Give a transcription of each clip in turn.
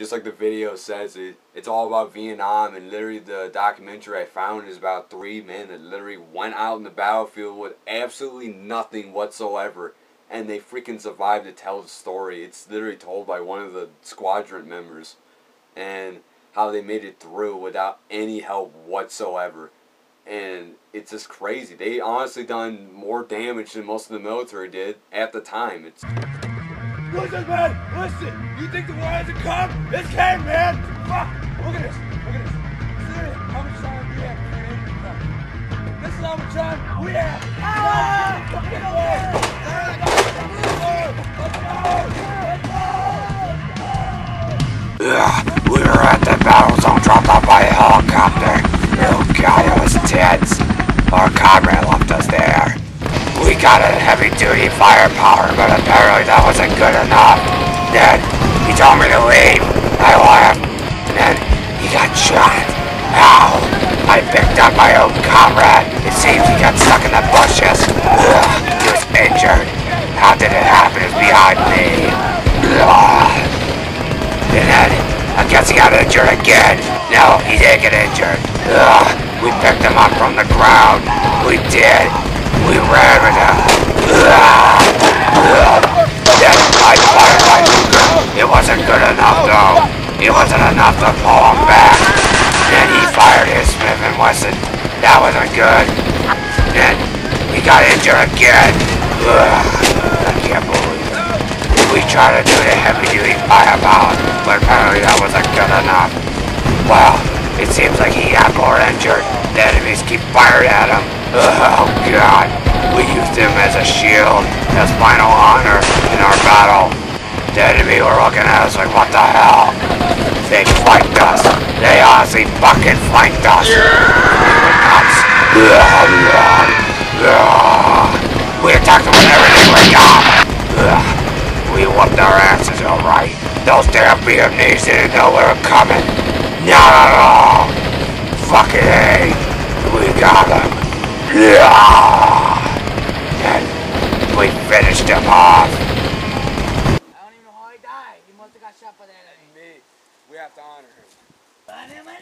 just like the video says, it it's all about Vietnam. And literally, the documentary I found is about three men that literally went out in the battlefield with absolutely nothing whatsoever, and they freaking survived to tell the story. It's literally told by one of the squadron members, and how they made it through without any help whatsoever. And it's just crazy. They honestly done more damage than most of the military did at the time. It's Listen, man, listen. You think the war hasn't come? It came, man. Fuck. Look at this. Look at this. See how much time we have? man? This is how much time we have. Ah! Fucking war. We were at the battle zone dropped off by a helicopter. Oh god, it was tense. Our comrade left got a heavy duty firepower, but apparently that wasn't good enough. Then he told me to leave. I left. Then he got shot. Ow! I picked up my own comrade. It seems he got stuck in the bushes. Ugh, he was injured. How did it happen is behind me. Ugh. And then, I guess he got injured again. No, he didn't get injured. Ugh, we picked him up from the ground. We did. We ran with him. Ugh. I fired my. It wasn't good enough, though. It wasn't enough to pull him back. Then he fired his Smith & Wesson. That wasn't good. Then he got injured again. I can't believe it. We tried to do the heavy duty firepower, but apparently that wasn't good enough. Well, it seems like he got more injured. The enemies keep firing at him. Oh god. We used him as a shield, as final honor in our battle. The enemy were looking at us like, what the hell? They flanked us. They honestly fucking flanked us. We attacked them with everything we got. We whooped our asses, alright. Those damn Vietnamese didn't know we were coming. Not at all. Fucking A. We got them. Yeah. And we off. I don't even know how he died. He must have got shot by that enemy. me. We have to honor him. Burn him alive!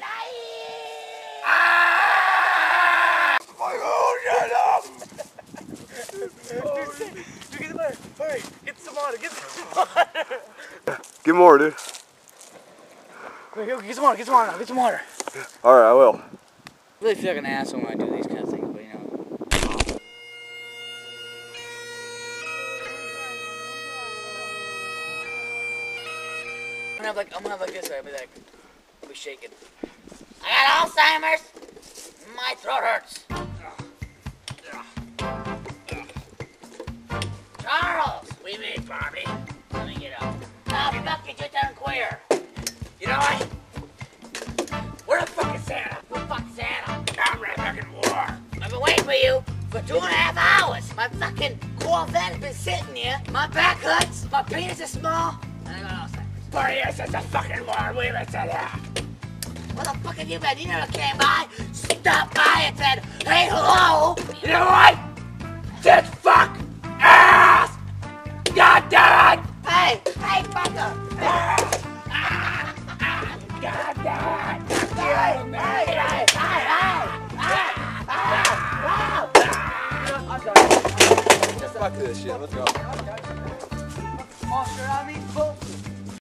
Get more, dude. Quick, quick, get some water, get some water now, get some water. All right, I will. I really feel like an asshole when I do these kind of things, have like, I'm gonna have like this, right? I'll be like, be shaking. I got Alzheimer's! My throat hurts! Charles! We meet, Barbie. Let me get up. Bobby Bucket, you turn queer. You know what? Where the fuck is Santa? Where the fuck is Santa? I'm right war. I've been waiting for you for two and a half hours. My fucking Corvette has been sitting here. My back hurts. My penis is small. And I got Alzheimer's. For years since the fucking war, we've been sitting here. Where the fuck have you been? You never came by, stopped by and said, hey, hello. You know what? Sit fuck ass! God damn it! Hey, hey, fucker! God damn it! Hey, hey, hey, hey, hey! Fuck this shit. Let's go. Monster on me, bullshit.